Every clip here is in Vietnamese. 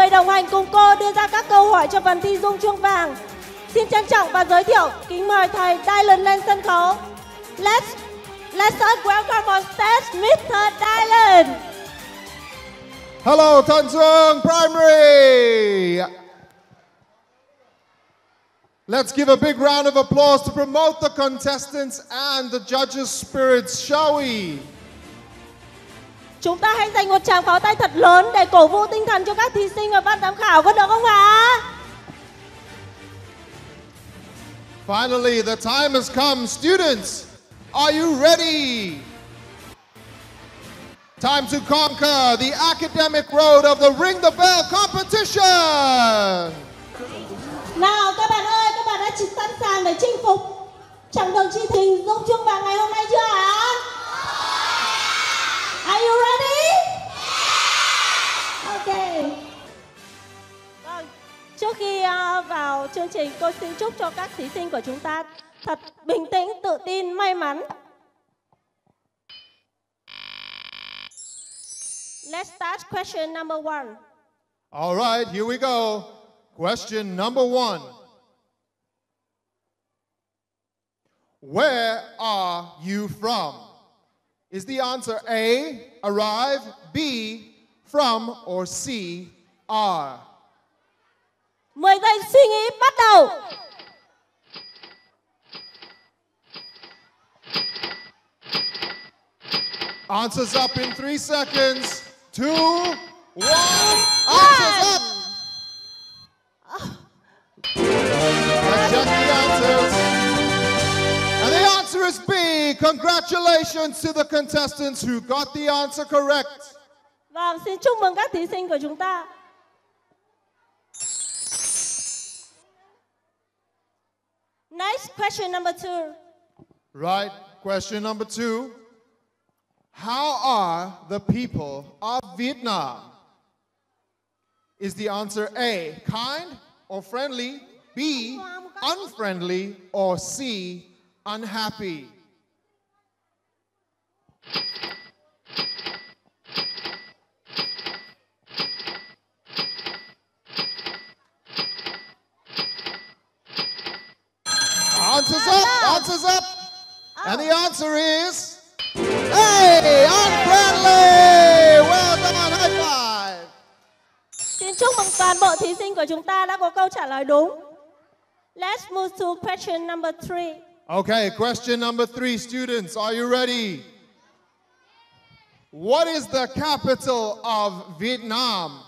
người đồng hành cùng cô đưa ra các câu hỏi cho phần thi dung chuông vàng. Xin trân trọng và giới thiệu, kính mời thầy Dylan lên sân khấu. Let's let's us welcome on stage Mr. Dylan. Hello, Tanzung Primary. Let's give a big round of applause to promote the contestants and the judges' spirits, shall we? Chúng ta hãy dành một tràng pháo tay thật lớn để cổ vũ tinh thần cho các thí sinh và ban giám khảo có được không ạ? Finally, the time has come. Students, are you ready? Time to conquer the academic road of the Ring the Bell competition. Nào các bạn ơi, các bạn đã sẵn sàng để chinh phục chặng đường chi trình dung chuông vàng ngày hôm nay chưa ạ? Are you ready? Ok. Vâng, trước khi uh, vào chương trình, tôi xin chúc cho các thí sinh của chúng ta thật bình tĩnh, tự tin, may mắn. Let's start question number one. All right, here we go. Question number one. Where are you from? Is the answer A, arrive, B, from, or C, are? 10 giây suy nghĩ bắt đầu. Answers up in three seconds. Two, one. Answers up. Ah. Let's Congratulations to the contestants who got the answer correct. Vâng, xin chúc mừng các thí sinh của chúng ta. Next question number two. Right. Question number two. How are the people of Vietnam? Is the answer A, kind or friendly? B, unfriendly? Or C, unhappy? Answers up, answers up. And the answer is A, unfriendly. Well done, high five. Xin chúc mừng toàn bộ thí sinh của chúng ta đã có câu trả lời đúng. Let's move to question number three. Okay, question number three, students, are you ready? What is the capital of Vietnam?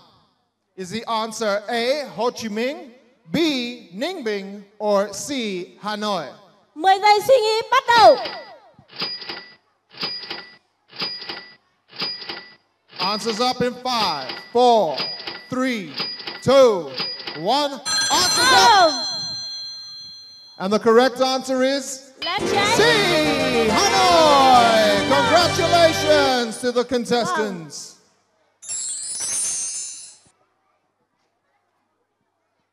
Is the answer A, Ho Chi Minh, B, Ninh Bình, or C, Hanoi? 10 giây suy nghĩ bắt đầu. Answers up in five, four, three, two, one. Answers up! Oh, And the correct answer is C, Hanoi! Congratulations to the contestants.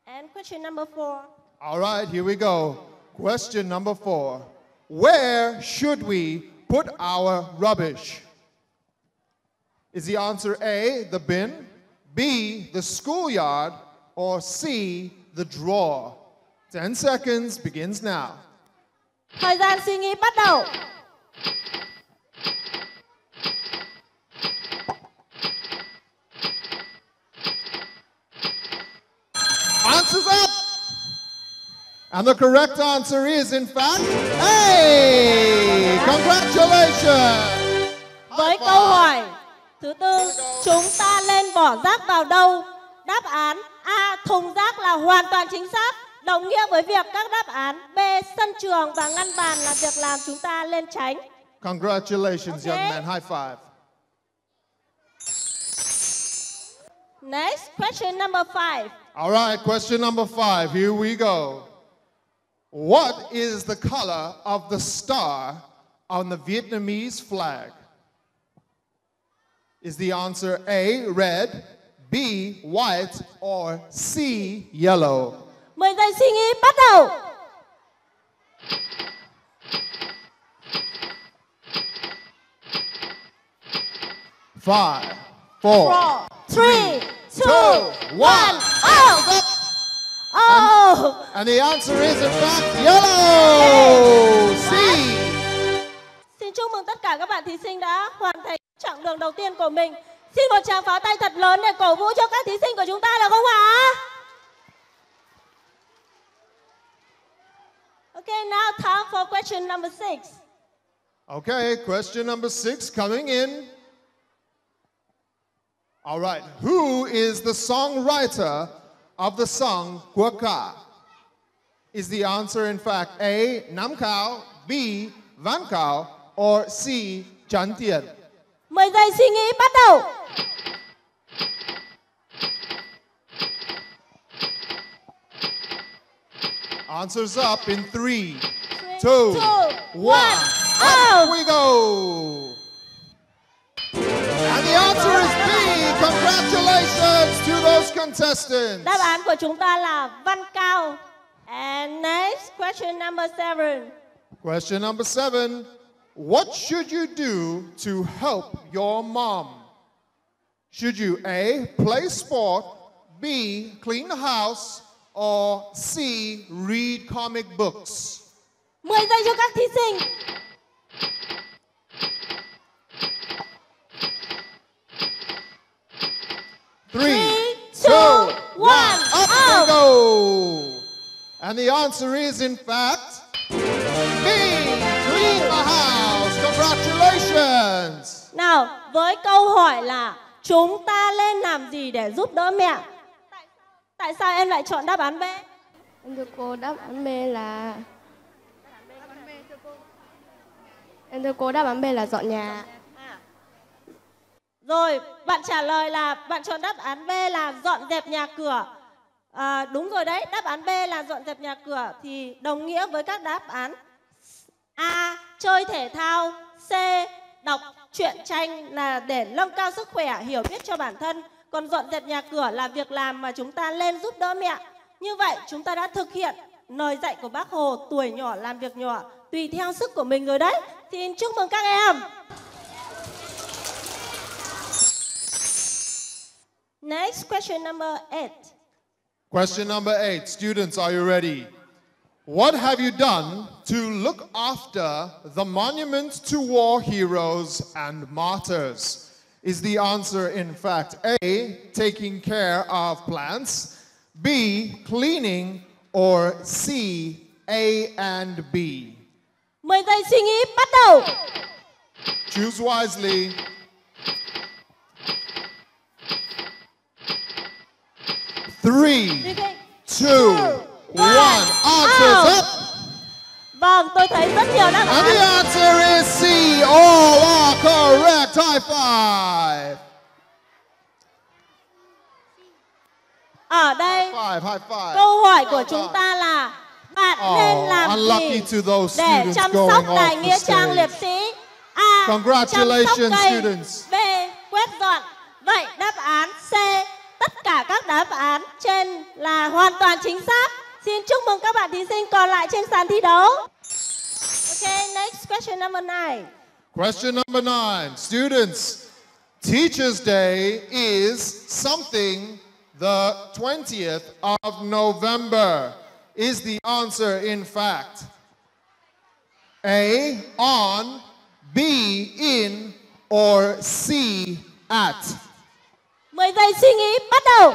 And question number four. All right, here we go. Question number four. Where should we put our rubbish? Is the answer A, the bin, B, the schoolyard, or C, the drawer? 10 seconds begins now. Thời gian suy nghĩ bắt đầu. Answers up! And the correct answer is, in fact, A! Congratulations! Với câu hỏi thứ tư, chúng ta nên bỏ rác vào đâu? Đáp án A. Thùng rác là hoàn toàn chính xác. Đồng nghĩa với việc các đáp án Sân trường và ngăn bàn là việc làm chúng ta nên tránh. Congratulations, young man. High five. Next, question number five. All right, question number five. Here we go. What is the color of the star on the Vietnamese flag? Is the answer A, red, B, white, or C, yellow? 10 giây suy nghĩ bắt đầu. Five, four, Four, three, two, one, oh! Up. Oh! And the answer is in fact yellow. C. Xin chúc mừng tất cả các bạn thí sinh đã hoàn thành chặng đường đầu tiên của mình. Xin một tràng pháo tay thật lớn để cổ vũ cho các thí sinh của chúng ta được không ạ? Okay, now time for question number six. Okay, question number six coming in. All right, who is the songwriter of the song Quokka? Is the answer in fact A. Nam Cao, B. Van Cao, or C. Chan Tian? 10 giây suy nghĩ bắt đầu. Answers up in three, two, two, one. one. Up Oh! we go. And the answer is B. Congratulations to those contestants. Đáp án của chúng ta là Văn Cao. And next question number seven. Question number seven. What should you do to help your mom? Should you A. Play sport, B. Clean the house, or C. Read comic books? 10 giây cho các thí sinh. Three, two, one. Up we go. And the answer is, in fact, B. Clean the house. Congratulations. Nào, với câu hỏi là chúng ta lên làm gì để giúp đỡ mẹ? Tại sao em lại chọn đáp án B? Em thưa cô đáp án B là Em thưa cô đáp án B là dọn nhà. Rồi, bạn trả lời là bạn chọn đáp án B là dọn dẹp nhà cửa. À, đúng rồi đấy, đáp án B là dọn dẹp nhà cửa thì đồng nghĩa với các đáp án A. Chơi thể thao C. Đọc truyện tranh là để nâng cao sức khỏe, hiểu biết cho bản thân còn dọn dẹp nhà cửa là việc làm mà chúng ta lên giúp đỡ mẹ Như vậy chúng ta đã thực hiện lời dạy của bác Hồ Tuổi nhỏ làm việc nhỏ Tùy theo sức của mình rồi đấy Xin chúc mừng các em Next question number eight. Question number eight. Students, are you ready? What have you done to look after the monuments to war heroes and martyrs? Is the answer, in fact, A, taking care of plants, B, cleaning, or C, A and B? 10 giây suy nghĩ bắt đầu. Choose wisely. Three, two, one. Answers up. Vâng, tôi thấy rất nhiều đáp And the án. answer is C. All are correct. High five. Ở đây Five, high five. câu hỏi của High chúng ta là bạn Oh, nên làm gì để chăm sóc the nghĩa trang liệt sĩ? A. Congratulations, chăm sóc cây. students. B. Quét dọn. Vậy đáp án C. Tất cả các đáp án trên là hoàn toàn chính xác. Xin chúc mừng các bạn thí sinh còn lại trên sàn thi đấu. Okay, next question number nine. Question number nine. Students, Teacher's Day is something the 20th of November. Is the answer, in fact, A, on, B, in, or C, at? 10 giây suy nghĩ bắt đầu.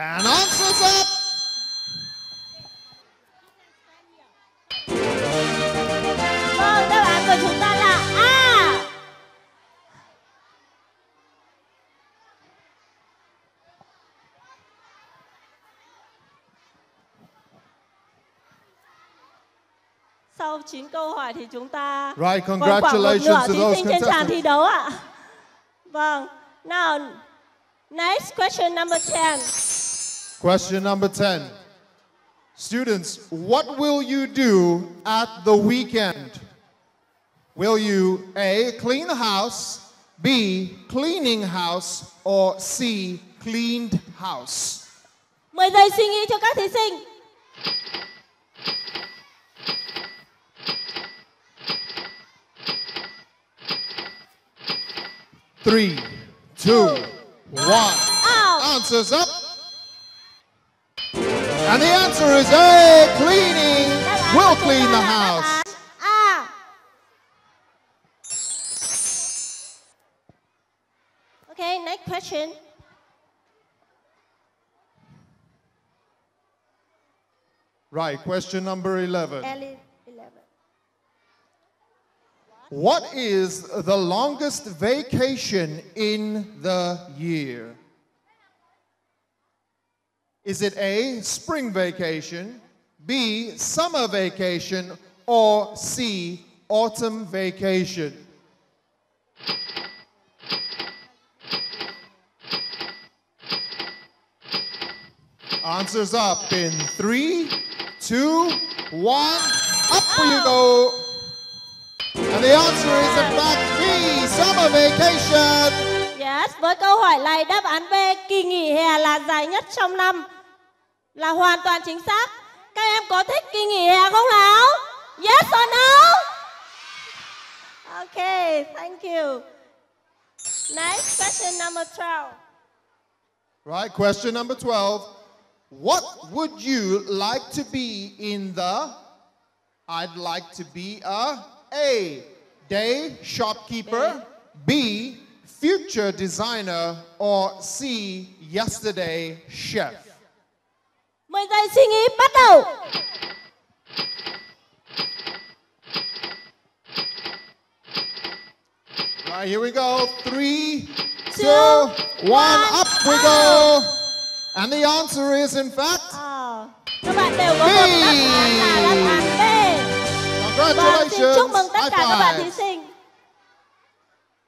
And answers up. Vâng, đáp án của chúng ta là A. Sau 9 câu hỏi thì chúng ta Right, còn khoảng một congratulations nửa to thí those sinh trên sàn thi đấu ạ. Vâng. Now, next question number 10. Question number 10. Students, what will you do at the weekend? Will you A, clean the house, B, cleaning house, or C, cleaned house? Mười giây suy nghĩ cho các thí sinh. Three, two, one. Out. Answers up. And the answer is A. Cleaning will clean the house. Okay, next question. Right, question number 11. 11. What is the longest vacation in the year? Is it A, spring vacation, B, summer vacation, or C, autumn vacation? Answers up in three, two, one. Up you go. And the answer is in fact B, summer vacation. Yes, với câu hỏi này đáp án B kỳ nghỉ hè là dài nhất trong năm là hoàn toàn chính xác. Các em có thích kỳ nghỉ hè không nào? Yes or no? Okay, thank you. Next question number 12. Right, question number 12. What would you like to be in the? I'd like to be a A, day shopkeeper, B, future designer, or C, yesterday chef. 10 giây suy nghĩ bắt đầu. Right, here we go. Three, two, Two, one. Up we go. And the answer is, in fact, Ờ, các bạn đều có một đáp án là đáp án B. Và xin chúc mừng tất High cả các bạn five. thí sinh.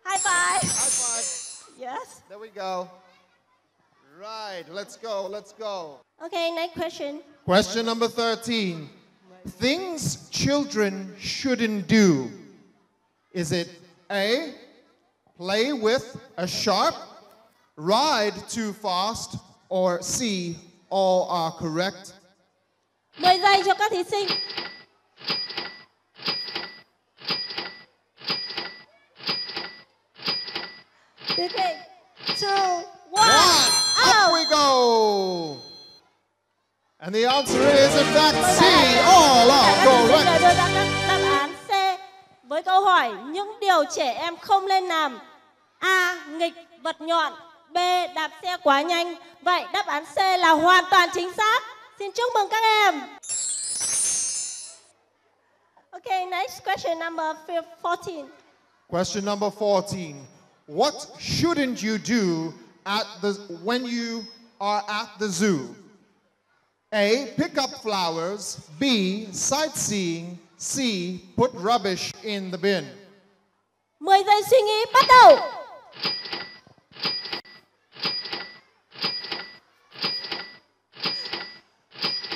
High five. High five. Yes. There we go. Right, let's go, let's go. Okay, next question. Question number 13. Things children shouldn't do. Is it A, play with a sharp, ride too fast, or C, all are correct? 10 giây cho các thí sinh. Three, two, one, One, And the answer is, in fact, C, all are correct. đưa ra các đáp án C với câu hỏi những điều trẻ em không nên làm. A. Nghịch vật nhọn. B. Đạp xe quá nhanh. Vậy đáp án C là hoàn toàn chính xác. Xin chúc mừng các em. Okay, next question number 14. Question number 14. What shouldn't you do at the when you are at the zoo? A. Pick up flowers. B. Sightseeing. C. Put rubbish in the bin. 10 giây suy nghĩ bắt đầu.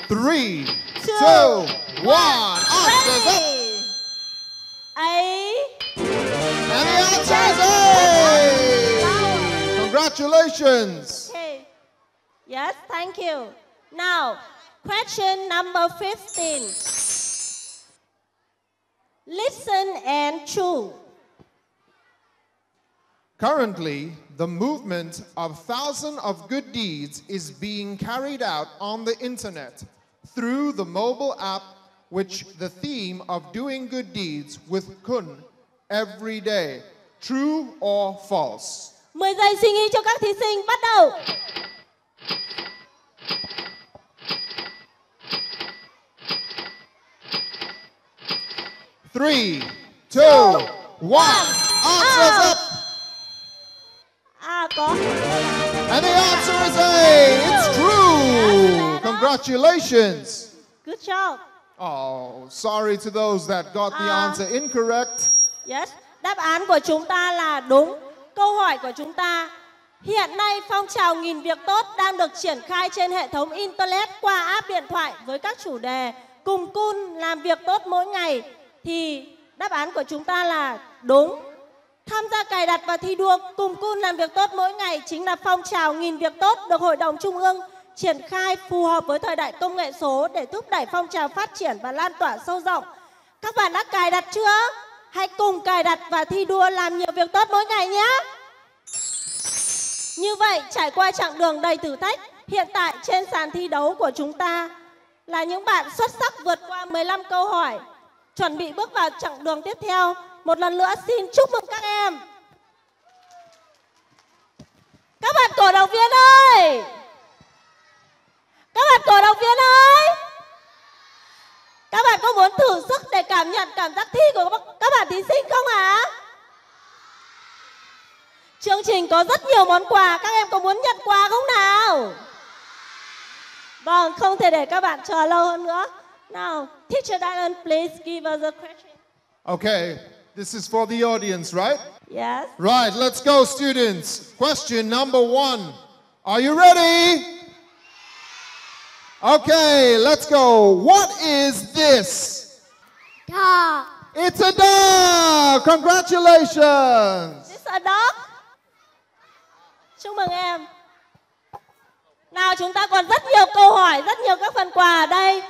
Three, Two, two, one. Answers up. Ready. And the answer is A. Congratulations. Yes, thank you. Now, question number 15. Listen and choose. Currently, the movement of thousands of good deeds is being carried out on the internet through the mobile app, which the theme of doing good deeds with Kun every day. True or false? 10 giây suy nghĩ cho các thí sinh bắt đầu. Three, two, one. Answers up. À có. And the answer is A. It's true. Congratulations. Good job. Oh, sorry to those that got the Ah. answer incorrect. Yes, đáp án của chúng ta là đúng. Câu hỏi của chúng ta Hiện nay, phong trào nghìn việc tốt đang được triển khai trên hệ thống Internet qua app điện thoại với các chủ đề cùng cun làm việc tốt mỗi ngày thì đáp án của chúng ta là đúng. Tham gia cài đặt và thi đua cùng cun làm việc tốt mỗi ngày chính là phong trào nghìn việc tốt được Hội đồng Trung ương triển khai phù hợp với thời đại công nghệ số để thúc đẩy phong trào phát triển và lan tỏa sâu rộng. Các bạn đã cài đặt chưa? Hãy cùng cài đặt và thi đua làm nhiều việc tốt mỗi ngày nhé. Như vậy, trải qua chặng đường đầy thử thách, hiện tại trên sàn thi đấu của chúng ta là những bạn xuất sắc vượt qua 15 câu hỏi, chuẩn bị bước vào chặng đường tiếp theo. Một lần nữa xin chúc mừng các em. Các bạn cổ động viên ơi! Các bạn cổ động viên ơi! Các bạn có muốn thử sức để cảm nhận cảm giác thi của các bạn thí sinh không ạ? Chương trình có rất nhiều món quà, các em có muốn nhận quà không nào? Vâng, không thể để các bạn chờ lâu hơn nữa. Now, teacher Diane, please give us a question. Okay, this is for the audience, right? Yes. Right, let's go, students. Question number one. Are you ready? Okay, let's go. What is this? Thò. It's a dog! Congratulations! This a dog. Chúc mừng em. Nào chúng ta còn rất nhiều câu hỏi, rất nhiều các phần quà ở đây.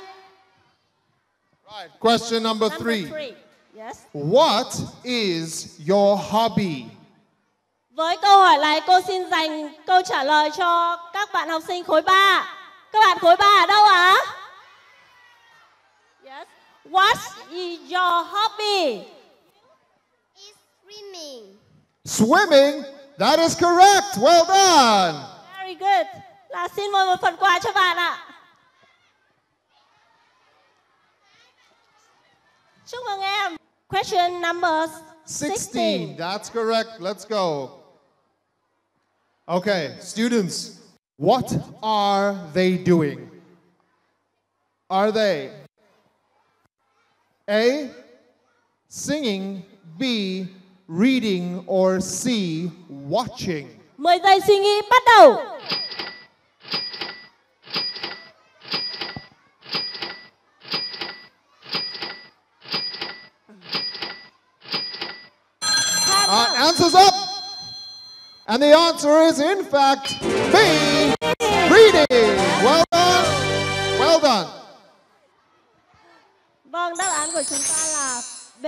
Right, question number Number three. Yes. What is your hobby? Với câu hỏi này cô xin dành câu trả lời cho các bạn học sinh khối 3. Các bạn khối 3 ở đâu ạ? Yes. What is your hobby? Is swimming. Swimming? That is correct. Well done. Very good. Là xin mời một phần quà cho bạn ạ. Chúc mừng em. Question number 16. 16. That's correct. Let's go. Okay, students, what are they doing? Are they A, singing, B, reading, or C, watching? 10 giây suy nghĩ bắt đầu. Uh, answers up. And the answer is, in fact, B, reading. Well done. Well done. Vâng, đáp án của chúng ta là B.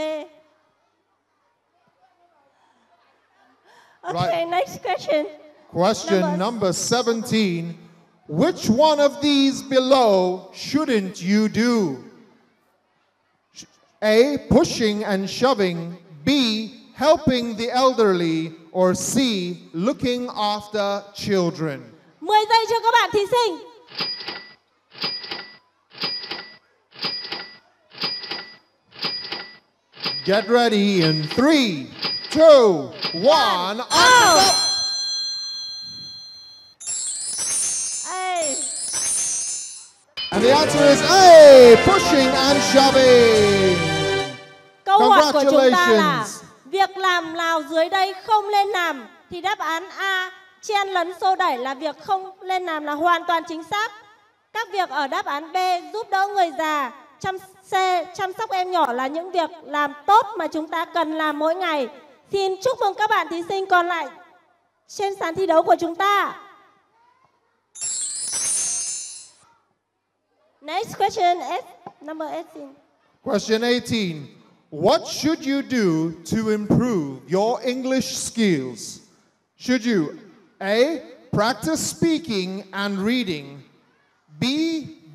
Okay, next question. Question Number- number 17. Which one of these below shouldn't you do? A. Pushing and shoving. B. Helping the elderly. Or C. Looking after children. 10 giây cho các bạn thí sinh. Get ready in three, two, one. Up. And the answer is A. Pushing and shoving. câu hỏi của chúng ta là việc làm nào dưới đây không lên làm thì đáp án A chen lấn xô đẩy là việc không lên làm là hoàn toàn chính xác. Các việc ở đáp án B giúp đỡ người già, chăm C chăm sóc em nhỏ là những việc làm tốt mà chúng ta cần làm mỗi ngày. Xin chúc mừng các bạn thí sinh còn lại trên sàn thi đấu của chúng ta. Next question is number 18. Question 18. What should you do to improve your English skills? Should you A. Practice speaking and reading, B.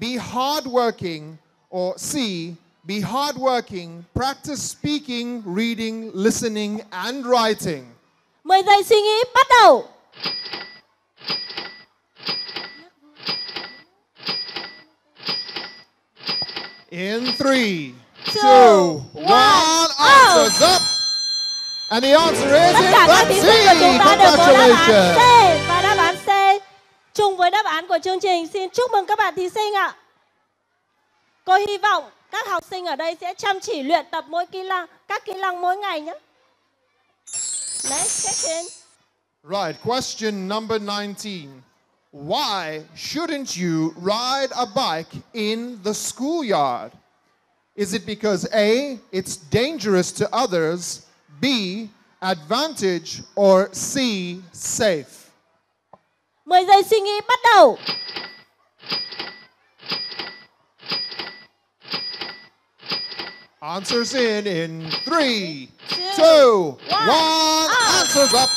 Be hardworking, or C. Be hardworking, practice speaking, reading, listening, and writing? 10 giây suy nghĩ bắt đầu. In three, Two, two, one, one, out. answers up. And the answer is Tất cả các thí C. sinh của chúng ta đều có đáp án. C và đáp án C trùng với đáp án của chương trình. Xin chúc mừng các bạn thí sinh ạ. Cô hy vọng các học sinh ở đây sẽ chăm chỉ luyện tập mỗi kỹ năng, các kỹ năng mỗi ngày nhé. Next question. Right, question number 19. Why shouldn't you ride a bike in the schoolyard? Is it because A, it's dangerous to others, B, advantage, or C, safe? 10 giây suy nghĩ bắt đầu. Answers in in three, Two, two, one, one. Answers up.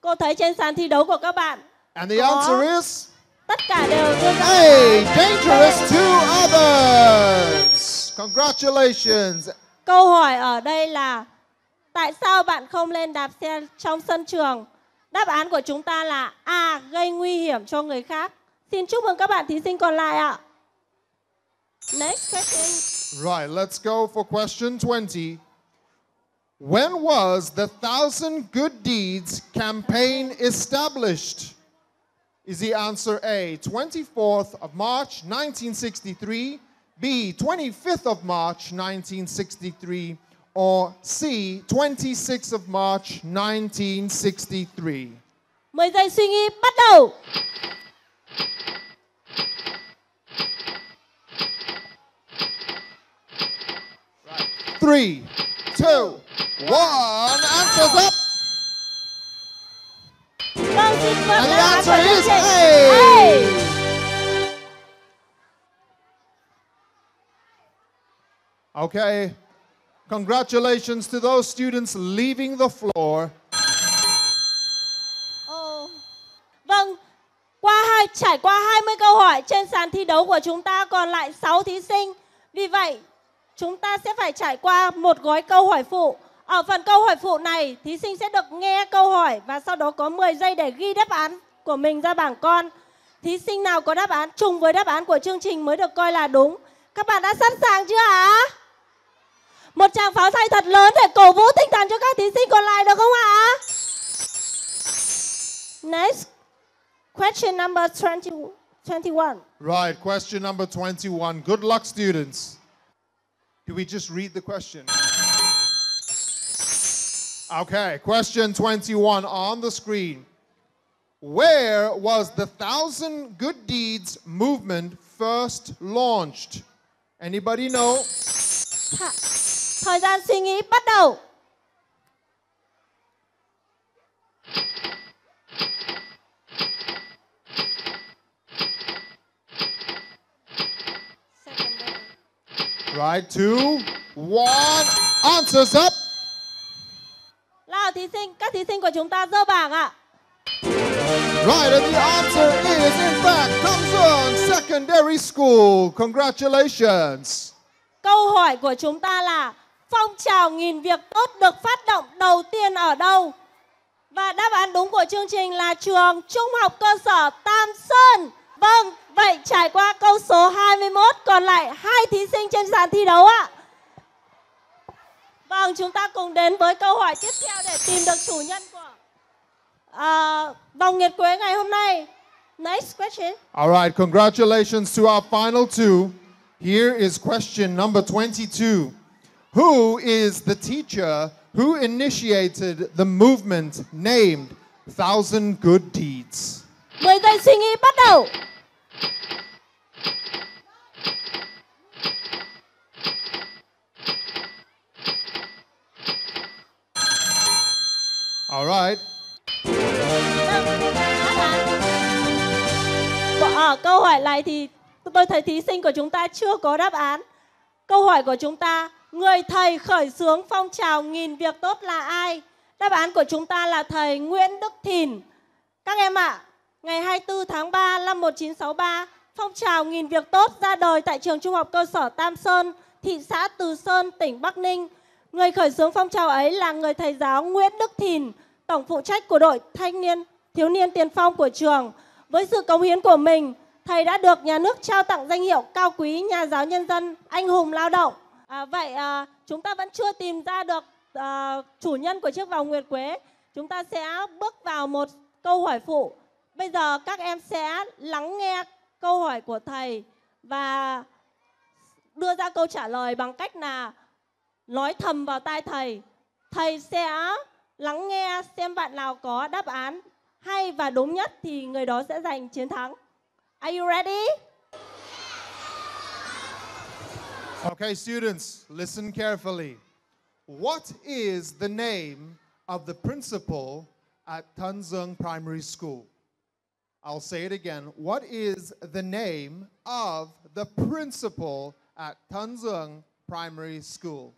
Cô thấy trên sàn thi đấu của các bạn And the answer is tất cả đều đưa ra A. Dangerous to others. Congratulations. Câu hỏi ở đây là tại sao bạn không lên đạp xe trong sân trường? Đáp án của chúng ta là A. Gây nguy hiểm cho người khác. Xin chúc mừng các bạn thí sinh còn lại ạ. Next question. Right, let's go for question 20. When was the Thousand Good Deeds campaign established? Is the answer A, 24th of March 1963, B, 25th of March 1963, or C, 26th of March 1963? 10 giây suy nghĩ bắt đầu. Three, two, one, answers up! And the answer is. A. Okay. Congratulations to those students leaving the floor. Ồ. Vâng, qua hai trải qua 20 câu hỏi trên sàn thi đấu của chúng ta còn lại 6 thí sinh. Vì vậy, chúng ta sẽ phải trải qua một gói câu hỏi phụ. Ở phần câu hỏi phụ này, thí sinh sẽ được nghe câu hỏi và sau đó có 10 giây để ghi đáp án của mình ra bảng con. Thí sinh nào có đáp án trùng với đáp án của chương trình mới được coi là đúng. Các bạn đã sẵn sàng chưa ạ? Một tràng pháo tay thật lớn để cổ vũ tinh thần cho các thí sinh còn lại được không ạ? Next, question number 20, 21. Right, question number 21. Good luck, students. Do we just read the question? Okay, question 21 on the screen. Where was the Thousand Good Deeds movement first launched? Anybody know? Thời gian suy nghĩ bắt đầu. Right, two, one, answers up. Nào thí sinh, các thí sinh của chúng ta dơ bảng ạ. Right, and the answer is, in fact, Kamsung Secondary School. Congratulations. Câu hỏi của chúng ta là phong trào nghìn việc tốt được phát động đầu tiên ở đâu? Và đáp án đúng của chương trình là trường Trung học cơ sở Tam Sơn. Vâng, vậy trải qua câu số 21 còn lại hai thí sinh trên sàn thi đấu ạ. Vâng, chúng ta cùng đến với câu hỏi tiếp theo để tìm được chủ nhân của à, vòng Nguyệt Quế ngày hôm nay. Next question. All right, congratulations to our final two. Here is question number 22. Who is the teacher who initiated the movement named Thousand Good Deeds? 10 giây suy nghĩ bắt đầu. Ở hỏi này thì tôi thấy thí sinh của chúng ta chưa có đáp án. Câu hỏi của chúng ta, người thầy khởi xướng phong trào nghìn việc tốt là ai? Đáp án của chúng ta là thầy Nguyễn Đức Thìn. Các em ạ, ngày 24 tháng 3 năm 1963, phong trào nghìn việc tốt ra đời tại trường Trung học cơ sở Tam Sơn, thị xã Từ Sơn, tỉnh Bắc Ninh. Người khởi xướng phong trào ấy là người thầy giáo Nguyễn Đức Thìn, tổng phụ trách của đội thanh niên thiếu niên tiền phong của trường. Với sự cống hiến của mình, thầy đã được nhà nước trao tặng danh hiệu cao quý nhà giáo nhân dân anh hùng lao động. À, vậy à, chúng ta vẫn chưa tìm ra được à, chủ nhân của chiếc vòng nguyệt quế. Chúng ta sẽ bước vào một câu hỏi phụ. Bây giờ các em sẽ lắng nghe câu hỏi của thầy và đưa ra câu trả lời bằng cách là nói thầm vào tai thầy. Thầy sẽ lắng nghe xem bạn nào có đáp án hay và đúng nhất thì người đó sẽ giành chiến thắng. Are you ready? Okay, students, listen carefully. What is the name of the principal at Tanzung Primary School? I'll say it again. What is the name of the principal at Tanzung Primary School?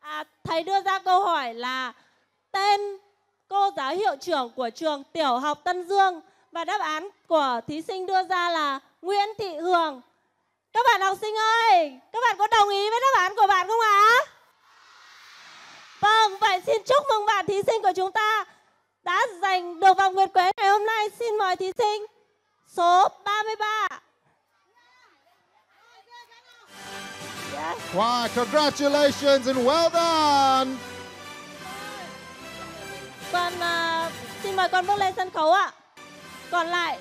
À, thầy đưa ra câu hỏi là tên cô giáo hiệu trưởng của trường tiểu học Tân Dương và đáp án của thí sinh đưa ra là Nguyễn Thị Hường. Các bạn học sinh ơi, các bạn có đồng ý với đáp án của bạn không ạ? Vâng, vậy xin chúc mừng bạn thí sinh của chúng ta đã giành được vòng nguyệt quế ngày hôm nay. Xin mời thí sinh số 33. Yes. Wow, congratulations and well done. Con uh, à, xin mời con bước lên sân khấu ạ. Còn lại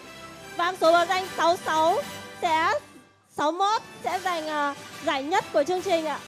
vang số báo danh 66 sẽ 61 sẽ giành uh, giải nhất của chương trình ạ.